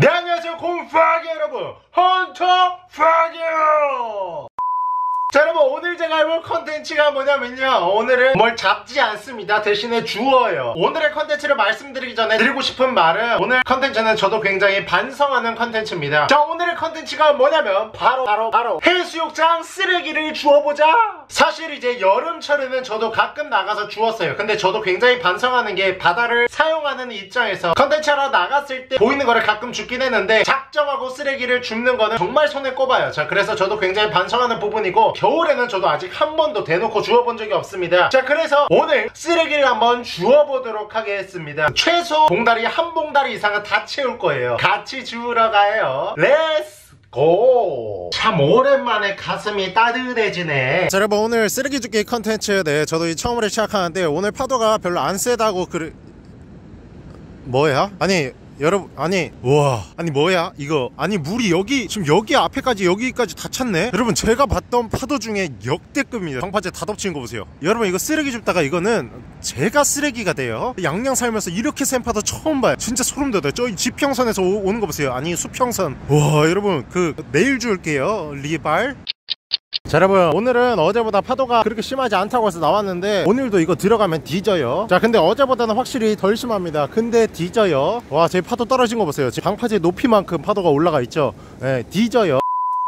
네 안녕하세요. 곰파기 여러분. 헌터 파기요 자 여러분 오늘 제가 해볼 컨텐츠가 뭐냐면요. 오늘은 뭘 잡지 않습니다. 대신에 주어요. 오늘의 컨텐츠를 말씀드리기 전에 드리고 싶은 말은 오늘 컨텐츠는 저도 굉장히 반성하는 컨텐츠입니다. 자 오늘의 컨텐츠가 뭐냐면 바로 바로 바로 해수욕장 쓰레기를 주워보자 사실 이제 여름철에는 저도 가끔 나가서 주웠어요. 근데 저도 굉장히 반성하는 게 바다를 사용하는 입장에서 컨텐츠 하러 나갔을 때 보이는 거를 가끔 줍긴 했는데 작정하고 쓰레기를 줍는 거는 정말 손에 꼽아요. 자 그래서 저도 굉장히 반성하는 부분이고 겨울에는 저도 아직 한 번도 대놓고 주워본 적이 없습니다. 자 그래서 오늘 쓰레기를 한번 주워보도록 하겠습니다. 최소 봉다리 한 봉다리 이상은 다 채울 거예요. 같이 주우러 가요. Let's go! 참 오랜만에 가슴이 따뜻해지네 자 여러분 오늘 쓰레기 줍기 컨텐츠 네 저도 이 처음으로 시작하는데 오늘 파도가 별로 안 세다고 그래 뭐야? 아니 여러분 아니 우와. 아니 뭐야? 이거 아니 물이 여기 지금 여기 앞에까지 여기까지 다 찼네? 여러분 제가 봤던 파도 중에 역대급입니다. 방파제 다 덮치는 거 보세요. 여러분 이거 쓰레기 줍다가 이거는 제가 쓰레기가 돼요. 양양 살면서 이렇게 센 파도 처음 봐요. 진짜 소름 돋아요. 저 지평선에서 오, 오는 거 보세요. 아니 수평선. 와 여러분 그 내일 주울게요. 리발 자 여러분 오늘은 어제보다 파도가 그렇게 심하지 않다고 해서 나왔는데 오늘도 이거 들어가면 뒤져요. 자 근데 어제보다는 확실히 덜 심합니다. 근데 뒤져요. 와 제 파도 떨어진 거 보세요. 지금 방파제 높이만큼 파도가 올라가 있죠? 예 뒤져요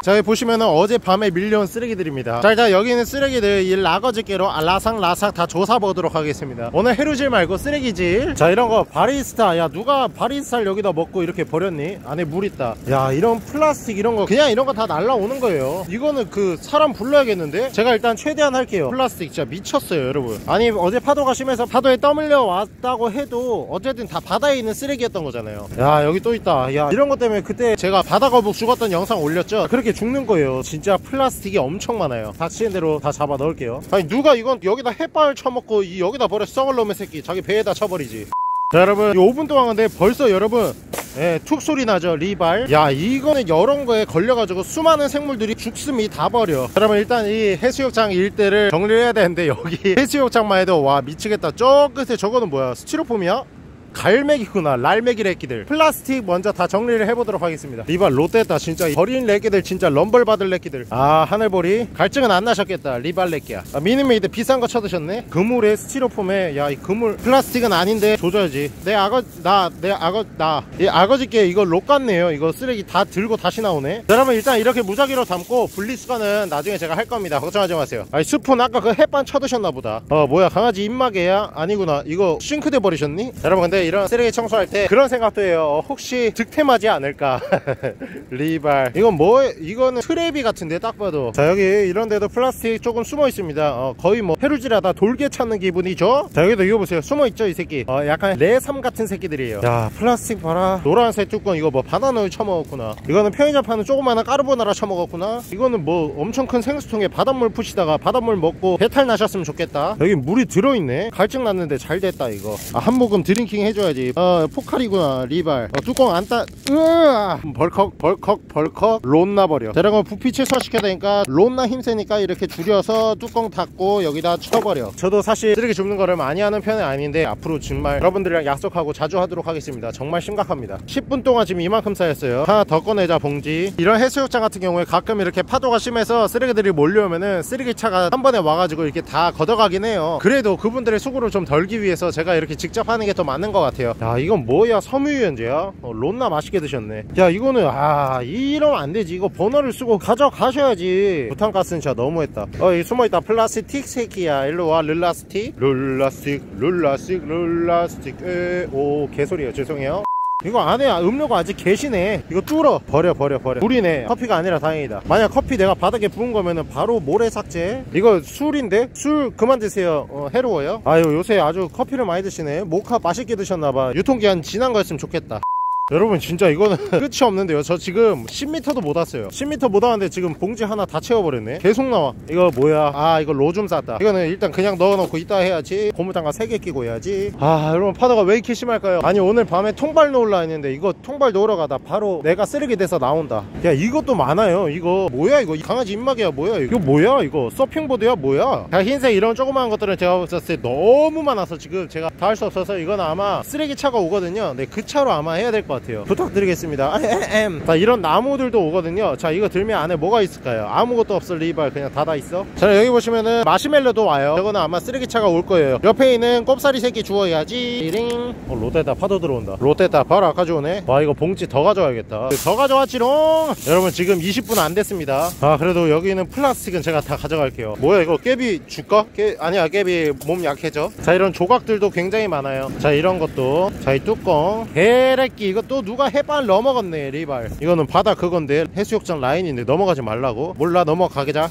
자 보시면은 어젯밤에 밀려온 쓰레기들입니다. 자 일단 여기 있는 쓰레기들 이 악어집게로 아, 라삭라삭 다 조져 보도록 하겠습니다. 오늘 해루질 말고 쓰레기질. 자 이런 거 바리스타. 야 누가 바리스타를 여기다 먹고 이렇게 버렸니? 안에 물 있다. 야 이런 플라스틱 이런 거 그냥 이런 거 다 날라오는 거예요. 이거는 그 사람 불러야겠는데? 제가 일단 최대한 할게요. 플라스틱 진짜 미쳤어요 여러분. 아니 어제 파도가 심해서 파도에 떠밀려 왔다고 해도 어쨌든 다 바다에 있는 쓰레기였던 거잖아요. 야 여기 또 있다. 야 이런 것 때문에 그때 제가 바다 거북 죽었던 영상 올렸죠? 그렇게 죽는 거예요. 진짜 플라스틱이 엄청 많아요. 닥치는 대로 다 잡아 넣을게요. 아니 누가 이건 여기다 햇발 쳐먹고 이 여기다 버려. 썩을 놈의 새끼. 자기 배에다 쳐버리지. 자 여러분 5분 동안 근데 벌써 여러분 예, 툭 소리 나죠 리발? 야 이거는 여러 거에 걸려가지고 수많은 생물들이 죽음이 다 버려. 여러분 일단 이 해수욕장 일대를 정리를 해야 되는데 여기 해수욕장만 해도 와 미치겠다. 저 끝에 저거는 뭐야? 스티로폼이야? 갈매기구나 랄매기 래끼들. 플라스틱 먼저 다 정리를 해보도록 하겠습니다. 리발 롯데다 진짜. 버린 래끼들 진짜 럼벌 받을 래끼들. 아 하늘보리. 갈증은 안 나셨겠다 리발 래끼야. 아, 미니메이드 비싼 거 쳐드셨네? 그물에 스티로폼에 야 이 그물. 플라스틱은 아닌데 조져야지. 내 악어 나내 악어 나이 악어집게 이거 롯 같네요. 이거 쓰레기 다 들고 다시 나오네. 자, 여러분 일단 이렇게 무작위로 담고 분리수거는 나중에 제가 할 겁니다. 걱정하지 마세요. 아니 스푼 아까 그 햇반 쳐드셨나 보다. 어 뭐야 강아지 입마개야? 아니구나. 이거 싱크대 버리셨니? 여러분 근데 이런 쓰레기 청소할 때 그런 생각도 해요. 혹시 득템하지 않을까? 리발. 이건 뭐 이거는 트레비 같은데 딱 봐도. 자 여기 이런 데도 플라스틱 조금 숨어 있습니다. 어, 거의 뭐 해루질하다 돌개 찾는 기분이죠? 자 여기도 이거 보세요. 숨어 있죠 이 새끼? 어, 약간 레삼 같은 새끼들이에요. 야 플라스틱 봐라. 노란색 뚜껑 이거 뭐 바나나를 쳐먹었구나. 이거는 편의점 파는 조그마한 까르보나라 쳐먹었구나. 이거는 뭐 엄청 큰 생수통에 바닷물 푸시다가 바닷물 먹고 배탈 나셨으면 좋겠다. 여기 물이 들어있네. 갈증 났는데 잘 됐다 이거. 아, 한 모금 drinking 해 줘야지. 어 포칼이구나 리발. 어, 뚜껑 안 따 으아! 벌컥 벌컥 벌컥 론나 버려. 자 이런 부피 최소화시켜야 되니까 론나 힘세니까 이렇게 줄여서 뚜껑 닫고 여기다 쳐버려. 저도 사실 쓰레기 줍는 거를 많이 하는 편은 아닌데 앞으로 정말 여러분들이랑 약속하고 자주 하도록 하겠습니다. 정말 심각합니다. 10분 동안 지금 이만큼 쌓였어요. 하나 더 꺼내자 봉지. 이런 해수욕장 같은 경우에 가끔 이렇게 파도가 심해서 쓰레기들이 몰려오면은 쓰레기차가 한 번에 와가지고 이렇게 다 걷어가긴 해요. 그래도 그분들의 수고를 좀 덜기 위해서 제가 이렇게 직접 하는 게 더 맞는 것 같아요. 야 이건 뭐야? 섬유유연제야? 어, 론나 맛있게 드셨네. 야 이거는 아 이러면 안 되지. 이거 번호를 쓰고 가져가셔야지. 부탄가스는 진짜 너무했다. 어이 숨어있다. 플라스틱 새끼야. 일로와. 룰라스틱. 룰라스틱 룰라스틱 룰라스틱. 에오 개소리예요. 죄송해요 이거 안에 음료가 아직 계시네. 이거 뚫어. 버려 버려 버려. 물이네. 커피가 아니라 다행이다. 만약 커피 내가 바닥에 부은 거면은 바로 모래 삭제. 이거 술인데? 술 그만 드세요. 어, 해로워요. 아유 요새 아주 커피를 많이 드시네. 모카 맛있게 드셨나봐. 유통기한 지난 거였으면 좋겠다 여러분 진짜 이거는 끝이 없는데요. 저 지금 10m도 못 왔어요. 10m 못 왔는데 지금 봉지 하나 다 채워버렸네. 계속 나와. 이거 뭐야? 아 이거 로 좀 쌌다. 이거는 일단 그냥 넣어놓고 이따 해야지. 고무장갑 3개 끼고 해야지. 아 여러분 파도가 왜 이렇게 심할까요? 아니 오늘 밤에 통발 놓으려 했는데 이거 통발 놓으러 가다 바로 내가 쓰레기 돼서 나온다. 야 이것도 많아요. 이거 뭐야 이거? 이 강아지 입마개야. 뭐야 이거? 뭐야 이거? 서핑보드야? 뭐야? 자 흰색 이런 조그마한 것들은 제가 봤을 때 너무 많아서 지금 제가 다 할 수 없어서 이건 아마 쓰레기 차가 오거든요. 네그 차로 아마 해야 될 것 같아요 같아요. 부탁드리겠습니다. 아, 엠. 자 이런 나무들도 오거든요. 자 이거 들면 안에 뭐가 있을까요? 아무것도 없어 리발 그냥 닫아 있어? 자 여기 보시면은 마시멜로도 와요. 저거는 아마 쓰레기차가 올 거예요. 옆에 있는 꼽사리 새끼 주워야지. 링. 어, 롯데다 파도 들어온다. 롯데다 바로 아까 주오네. 와 이거 봉지 더 가져와야겠다. 더 가져왔지롱! 여러분 지금 20분 안 됐습니다. 아 그래도 여기는 플라스틱은 제가 다 가져갈게요. 뭐야 이거 깨비 줄까? 깨 아니야 깨비 몸 약해져? 자 이런 조각들도 굉장히 많아요. 자 이런 것도. 자 이 뚜껑. 개래끼 이거 또 누가 해발 넘어갔네 리발 이거는 바다 그건데 해수욕장 라인인데 넘어가지 말라고 몰라 넘어가게자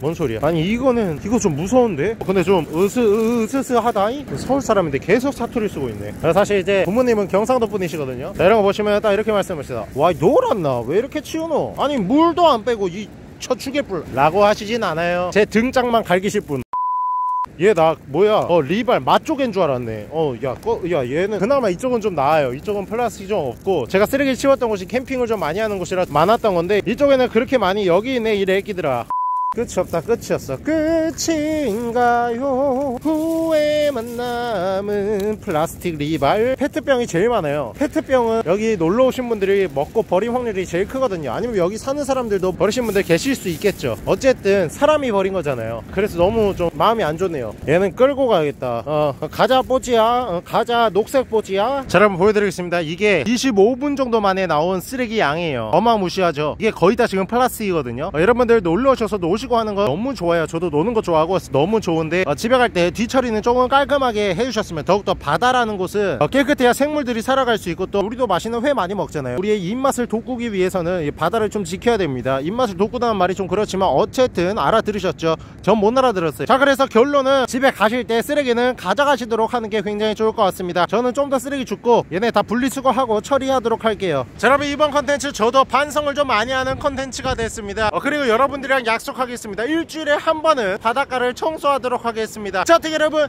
뭔 소리야? 아니 이거는 이거 좀 무서운데? 근데 좀 으스 으스스하다이? 서울 사람인데 계속 사투리 쓰고 있네. 사실 이제 부모님은 경상도 분이시거든요. 자, 이런 거 보시면 딱 이렇게 말씀하시다. 와 놀았나? 왜 이렇게 치우노? 아니 물도 안 빼고 이 처추개뿔 라고 하시진 않아요. 제 등짝만 갈기실 분. 얘 나 뭐야? 어 리발 맛쪽인 줄 알았네. 어야 야 얘는 그나마 이쪽은 좀 나아요. 이쪽은 플라스틱 좀 없고 제가 쓰레기 치웠던 곳이 캠핑을 좀 많이 하는 곳이라 많았던 건데 이쪽에는 그렇게 많이 여기 있네 이 래끼들아. 끝이 없다 끝이 없어. 끝인가요 만 남은 플라스틱 리발. 페트병이 제일 많아요. 페트병은 여기 놀러 오신 분들이 먹고 버린 확률이 제일 크거든요. 아니면 여기 사는 사람들도 버리신 분들 계실 수 있겠죠. 어쨌든 사람이 버린 거잖아요. 그래서 너무 좀 마음이 안 좋네요. 얘는 끌고 가야겠다. 어 가자 뽀지야. 어, 가자 녹색 뽀지야. 자 여러분 보여드리겠습니다. 이게 25분 정도 만에 나온 쓰레기 양이에요. 어마무시하죠. 이게 거의 다 지금 플라스틱이거든요. 어, 여러분들 놀러 오셔서 노시고 하는 거 너무 좋아요. 저도 노는 거 좋아하고 너무 좋은데 어, 집에 갈 때 뒤처리는 조금 깔 끔하게 해주셨으면 더욱더 바다라는 곳은 어, 깨끗해야 생물들이 살아갈 수 있고 또 우리도 맛있는 회 많이 먹잖아요. 우리의 입맛을 돋구기 위해서는 이 바다를 좀 지켜야 됩니다. 입맛을 돋구다는 말이 좀 그렇지만 어쨌든 알아들으셨죠. 전 못 알아들었어요. 자 그래서 결론은 집에 가실 때 쓰레기는 가져가시도록 하는 게 굉장히 좋을 것 같습니다. 저는 좀 더 쓰레기 줍고 얘네 다 분리수거하고 처리하도록 할게요. 자 여러분 이번 컨텐츠 저도 반성을 좀 많이 하는 컨텐츠가 됐습니다. 어, 그리고 여러분들이랑 약속하겠습니다. 일주일에 한 번은 바닷가를 청소하도록 하겠습니다. 자 어떻게 여러분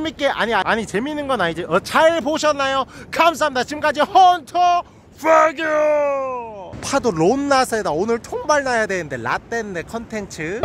재밌게 아니 아, 아니 재밌는 건 아니지. 어, 잘 보셨나요? 감사합니다. 지금까지 헌터 파규 파도 론나사에다 오늘 통발 나야 되는데 라떼인데 컨텐츠.